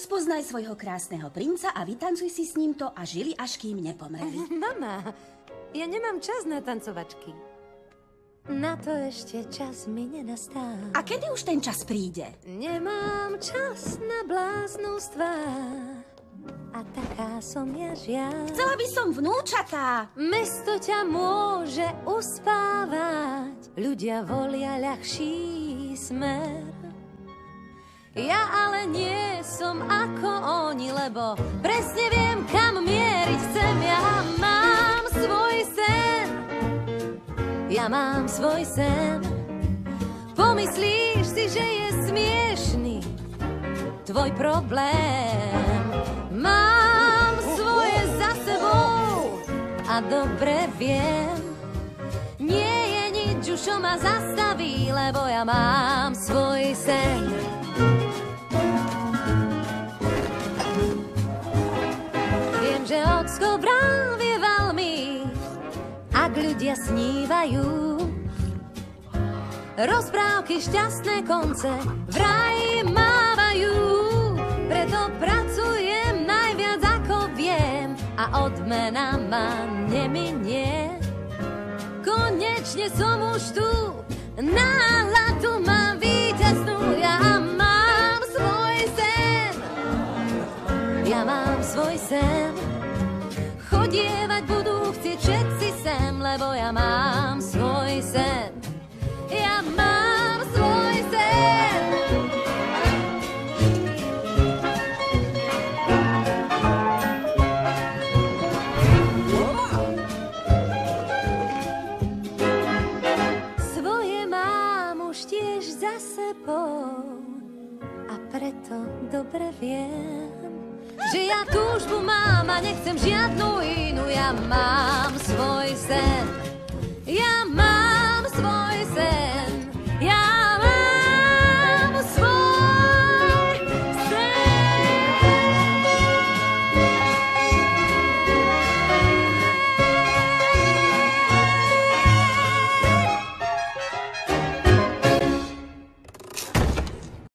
Spoznaj svojho krásneho princa a vytancuj si s ním to a žili, až kým nepomreli. Mama, ja nemám čas na tancovačky. Na to ešte čas mi nenastá. A kedy už ten čas príde? Nemám čas na bláznostvá. A taká som ja žiaľ. Chcela by som vnúčatá. Mesto ťa môže uspávať. Ľudia volia ľahší smer. Ja ale nie som ako oni, lebo presne viem, kam mieriť chcem. Ja mám svoj sen. Ja mám svoj sen. Pomyslíš si, že je smiešný tvoj problém. Mám svoje za sebou a dobre viem, nie je nič čo ma zastaví, lebo ja mám svoj sen. ľudia snívajú. Rozprávky šťastné konce vraj mávajú, preto pracujem najviac ako viem a odmena ma neminie. Konečne som už tu, náladu mám víťaznú, ja mám svoj sen. Ja mám svoj sen, chodievať budú sem, lebo ja mám svoj sen. Ja mám svoj sen. Svoje mám už tiež za sebou a preto dobre viem, že ja túžbu mám a nechcem žiadnu inú, ja mám svoj sen.